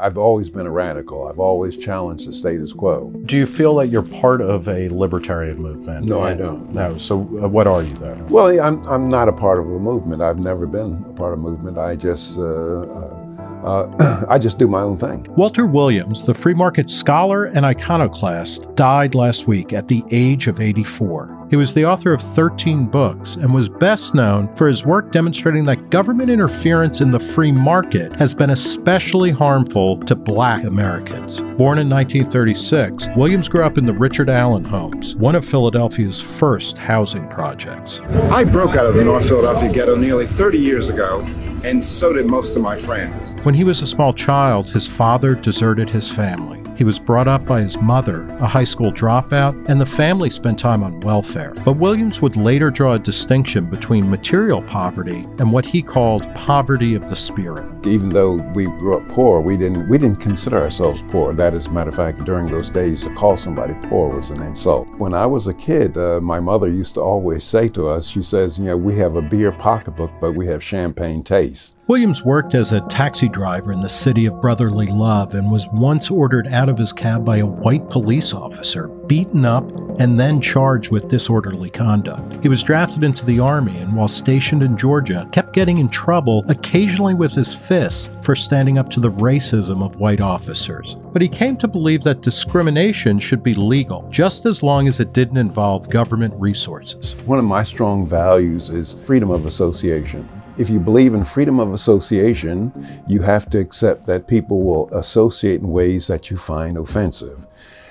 I've always been a radical. I've always challenged the status quo. Do you feel that you're part of a libertarian movement? No, I don't. No. So, uh, what are you then? Well, I'm, I'm not a part of a movement. I've never been a part of a movement. I just uh, uh, uh, I just do my own thing. Walter Williams, the free market scholar and iconoclast, died last week at the age of 84. He was the author of 13 books and was best known for his work demonstrating that government interference in the free market has been especially harmful to black Americans. Born in 1936, Williams grew up in the Richard Allen Homes, one of Philadelphia's first housing projects. I broke out of the North Philadelphia ghetto nearly 30 years ago and so did most of my friends. When he was a small child, his father deserted his family. He was brought up by his mother, a high school dropout, and the family spent time on welfare. But Williams would later draw a distinction between material poverty and what he called poverty of the spirit. Even though we grew up poor, we didn't we didn't consider ourselves poor. That, as a matter of fact, during those days, to call somebody poor was an insult. When I was a kid, uh, my mother used to always say to us, she says, you know, we have a beer pocketbook, but we have champagne taste. Williams worked as a taxi driver in the city of brotherly love and was once ordered out of his cab by a white police officer, beaten up, and then charged with disorderly conduct. He was drafted into the Army and, while stationed in Georgia, kept getting in trouble, occasionally with his fists, for standing up to the racism of white officers. But he came to believe that discrimination should be legal, just as long as it didn't involve government resources. One of my strong values is freedom of association. If you believe in freedom of association, you have to accept that people will associate in ways that you find offensive.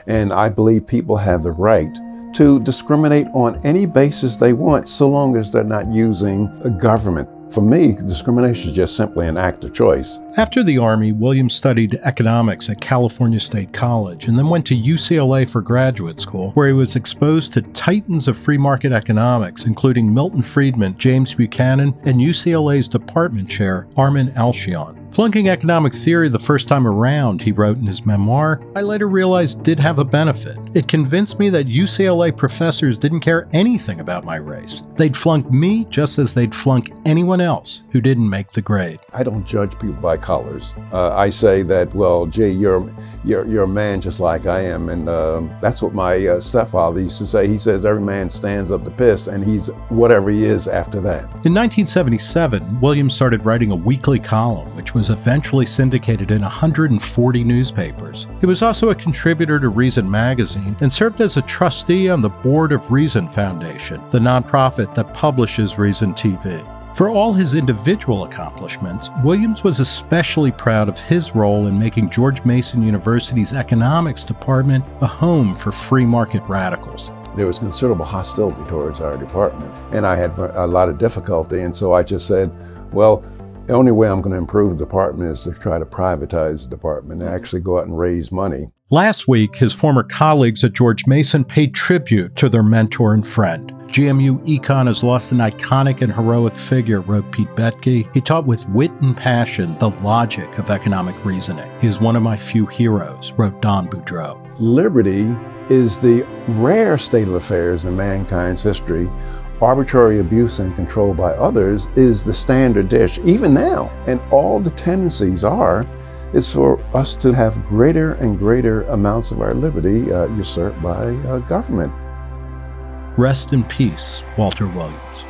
And I believe people have the right to discriminate on any basis they want so long as they're not using a government for me, discrimination is just simply an act of choice. After the Army, Williams studied economics at California State College and then went to UCLA for graduate school, where he was exposed to titans of free market economics, including Milton Friedman, James Buchanan, and UCLA's department chair, Armen Alchian. Flunking economic theory the first time around, he wrote in his memoir, I later realized did have a benefit. It convinced me that UCLA professors didn't care anything about my race. They'd flunk me just as they'd flunk anyone else who didn't make the grade. I don't judge people by colors. Uh, I say that, well, gee, you're, you're, you're a man just like I am. And uh, that's what my uh, stepfather used to say. He says every man stands up to piss and he's whatever he is after that. In 1977, Williams started writing a weekly column, which was was eventually syndicated in 140 newspapers. He was also a contributor to Reason magazine and served as a trustee on the board of Reason Foundation, the nonprofit that publishes Reason TV. For all his individual accomplishments, Williams was especially proud of his role in making George Mason University's economics department a home for free market radicals. There was considerable hostility towards our department, and I had a lot of difficulty, and so I just said, well, the only way I'm going to improve the department is to try to privatize the department and actually go out and raise money. Last week, his former colleagues at George Mason paid tribute to their mentor and friend. GMU Econ has lost an iconic and heroic figure, wrote Pete Boettke. He taught with wit and passion the logic of economic reasoning. He is one of my few heroes, wrote Don Boudreaux. Liberty is the rare state of affairs in mankind's history arbitrary abuse and control by others is the standard dish, even now. And all the tendencies are is for us to have greater and greater amounts of our liberty uh, usurped by uh, government. Rest in peace, Walter Williams.